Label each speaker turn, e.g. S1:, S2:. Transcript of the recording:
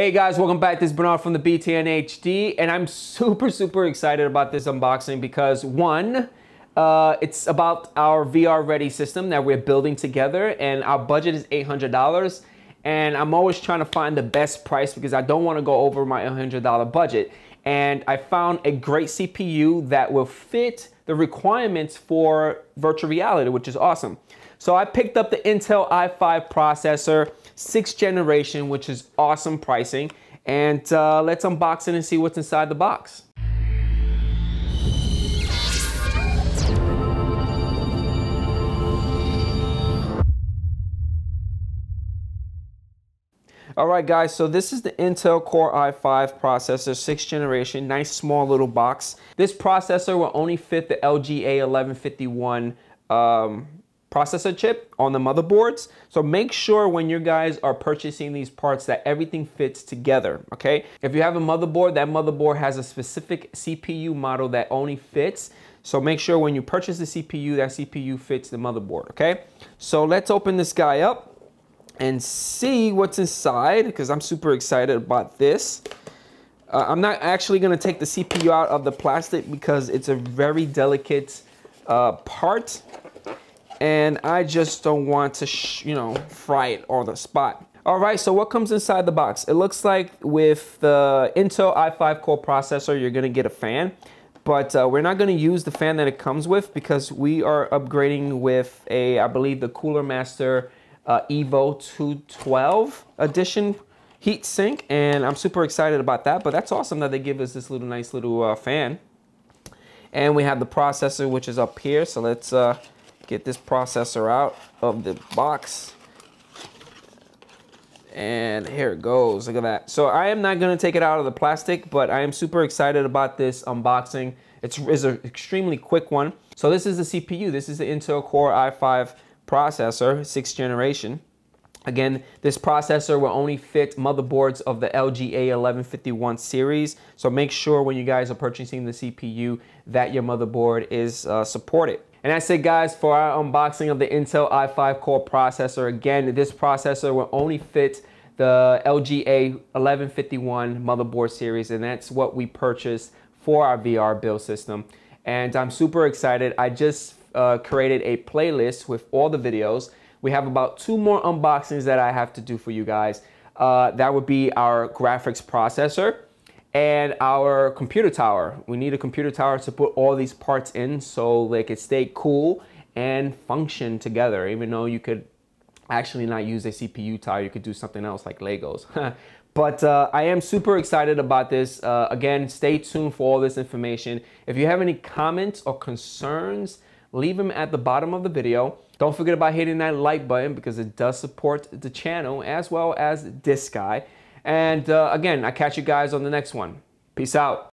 S1: Hey guys, welcome back. This is Bernard from the BTN HD, and I'm super, super excited about this unboxing because one, uh, it's about our VR ready system that we're building together, and our budget is $800. And I'm always trying to find the best price because I don't want to go over my $100 budget. And I found a great CPU that will fit the requirements for virtual reality, which is awesome. So I picked up the Intel i5 processor sixth generation, which is awesome pricing. And uh, let's unbox it and see what's inside the box. All right, guys, so this is the Intel Core i5 processor, sixth generation, nice small little box. This processor will only fit the LGA 1151 um, processor chip on the motherboards. So make sure when you guys are purchasing these parts that everything fits together, okay? If you have a motherboard, that motherboard has a specific CPU model that only fits. So make sure when you purchase the CPU, that CPU fits the motherboard, okay? So let's open this guy up and see what's inside because I'm super excited about this. Uh, I'm not actually gonna take the CPU out of the plastic because it's a very delicate uh, part and I just don't want to, you know, fry it on the spot. All right, so what comes inside the box? It looks like with the Intel i5 core processor, you're gonna get a fan, but uh, we're not gonna use the fan that it comes with because we are upgrading with a, I believe the Cooler Master uh, Evo 212 edition heat sink, and I'm super excited about that, but that's awesome that they give us this little nice little uh, fan. And we have the processor, which is up here, so let's uh, get this processor out of the box. And here it goes, look at that. So I am not gonna take it out of the plastic, but I am super excited about this unboxing. It's, it's an extremely quick one. So this is the CPU. This is the Intel Core i5 processor, sixth generation. Again, this processor will only fit motherboards of the LGA 1151 series. So make sure when you guys are purchasing the CPU that your motherboard is uh, supported. And that's it guys for our unboxing of the Intel i5 core processor. Again, this processor will only fit the LGA 1151 motherboard series and that's what we purchased for our VR build system. And I'm super excited. I just uh, created a playlist with all the videos. We have about two more unboxings that I have to do for you guys. Uh, that would be our graphics processor and our computer tower. We need a computer tower to put all these parts in so they could stay cool and function together, even though you could actually not use a CPU tower, you could do something else like Legos. but uh, I am super excited about this. Uh, again, stay tuned for all this information. If you have any comments or concerns, leave them at the bottom of the video. Don't forget about hitting that like button because it does support the channel as well as this guy. And uh, again, I catch you guys on the next one. Peace out.